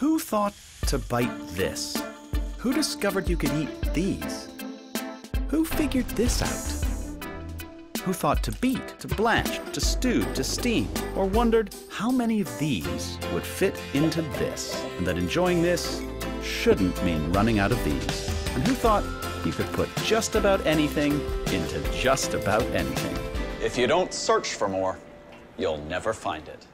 Who thought to bite this? Who discovered you could eat these? Who figured this out? Who thought to beat, to blanch, to stew, to steam, or wondered how many of these would fit into this, and that enjoying this shouldn't mean running out of these? And who thought you could put just about anything into just about anything? If you don't search for more, you'll never find it.